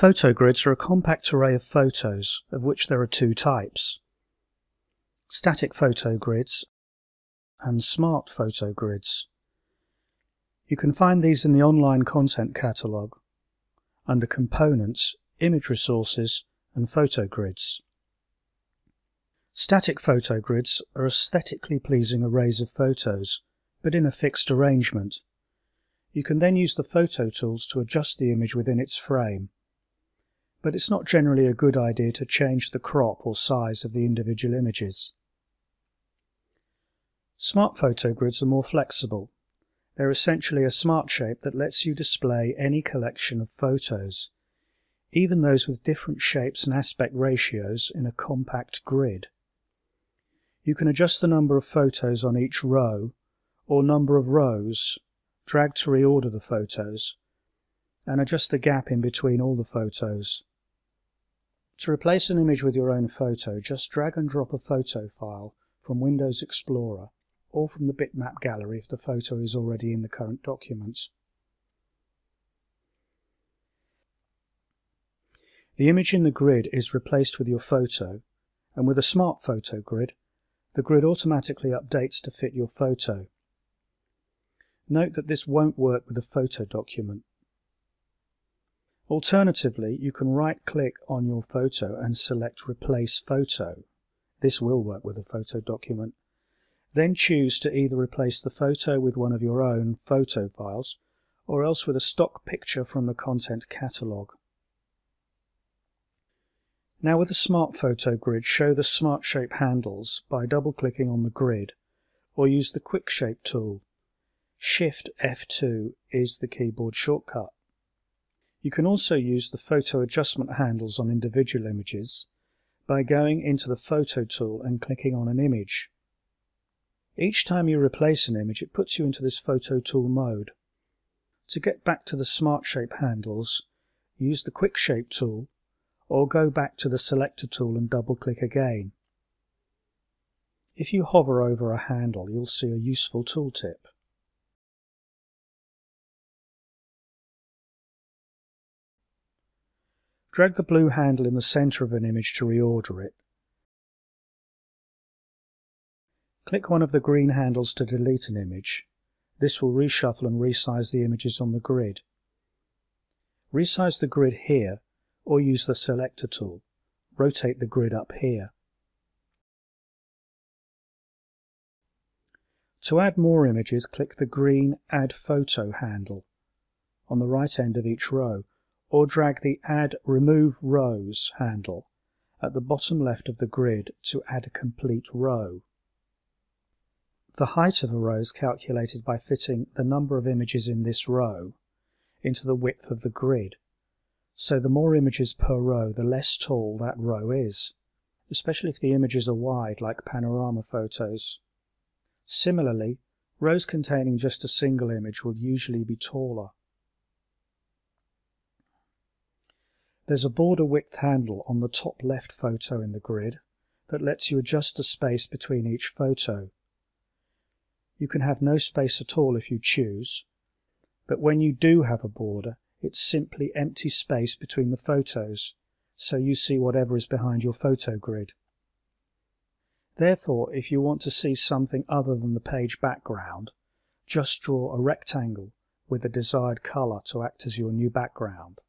Photogrids are a compact array of photos, of which there are two types. Static photogrids and smart photogrids. You can find these in the online content catalogue under Components, Image Resources and Photogrids. Static photogrids are aesthetically pleasing arrays of photos, but in a fixed arrangement. You can then use the photo tools to adjust the image within its frame but it's not generally a good idea to change the crop or size of the individual images. Smart photogrids are more flexible. They're essentially a smart shape that lets you display any collection of photos, even those with different shapes and aspect ratios in a compact grid. You can adjust the number of photos on each row or number of rows, drag to reorder the photos, and adjust the gap in between all the photos. To replace an image with your own photo, just drag and drop a photo file from Windows Explorer or from the bitmap gallery if the photo is already in the current document. The image in the grid is replaced with your photo, and with a smart photo grid, the grid automatically updates to fit your photo. Note that this won't work with a photo document. Alternatively, you can right-click on your photo and select Replace Photo. This will work with a photo document. Then choose to either replace the photo with one of your own photo files or else with a stock picture from the content catalogue. Now with the Smart Photo grid, show the Smart Shape handles by double-clicking on the grid or use the Quick Shape tool. Shift F2 is the keyboard shortcut. You can also use the photo adjustment handles on individual images by going into the photo tool and clicking on an image. Each time you replace an image it puts you into this photo tool mode. To get back to the smart shape handles, use the quick shape tool or go back to the selector tool and double click again. If you hover over a handle you'll see a useful tooltip. Drag the blue handle in the center of an image to reorder it. Click one of the green handles to delete an image. This will reshuffle and resize the images on the grid. Resize the grid here or use the selector tool. Rotate the grid up here. To add more images, click the green Add Photo handle on the right end of each row or drag the Add Remove Rows handle at the bottom left of the grid to add a complete row. The height of a row is calculated by fitting the number of images in this row into the width of the grid. So the more images per row, the less tall that row is, especially if the images are wide like panorama photos. Similarly, rows containing just a single image will usually be taller. There's a border width handle on the top left photo in the grid that lets you adjust the space between each photo. You can have no space at all if you choose, but when you do have a border, it's simply empty space between the photos, so you see whatever is behind your photo grid. Therefore, if you want to see something other than the page background, just draw a rectangle with the desired colour to act as your new background.